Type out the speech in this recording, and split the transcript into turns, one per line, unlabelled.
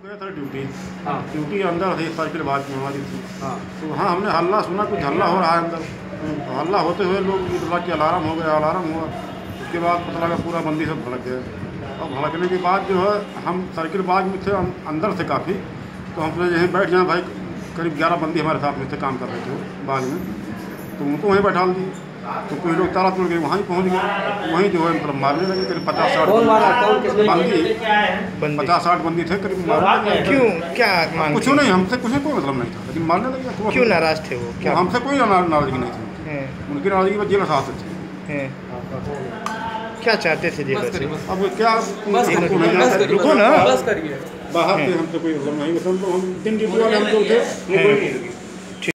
गए थे ड्यूटी।
हाँ।
ड्यूटी अंदर थे साइकिल बात में हमारी थी।
हाँ।
तो वहाँ हमने हल्ला सुना कुछ हल्ला हो रहा है अंदर। तो हल्ला होते हुए लोग बोला कि अलार्म हो गया अलार्म हुआ। उसके बाद पता लगा पूरा बंदी सब भड़क गए और भड़कने के बाद जो है हम साइकिल बाग में थे अंदर थे काफ़ी। तो हम यहीं बैठ जाए भाई करीब ग्यारह बंदी हमारे साथ में थे काम कर रहे थे बाग में। तो उनको वहीं बैठा दिए तो कुछ लोग ताला तोड़ के वहीं पहुँच गए। वहीं जो है मतलब मारने लगे करीब पचास साठ
कौन मारा? कौन किसने
बंदी। पचास साठ बंदी थे करीब मारने
क्यों? क्या मांग
कुछ नहीं हमसे कुछ कोई मतलब नहीं था। लेकिन मारने लगे तो
क्यों नाराज़ थे वो? क्या?
हमसे कोई नाराज़गी नहीं थी। उनकी नाराज़गी जेल साथ थी।
हैं। क्या चाहते थे जेलर से?
अब क्या
रुको ना।
बाहर से हमसे कोई मतलब नहीं बस हम तीन ड्यूटी वाले हम लोग थे कोई।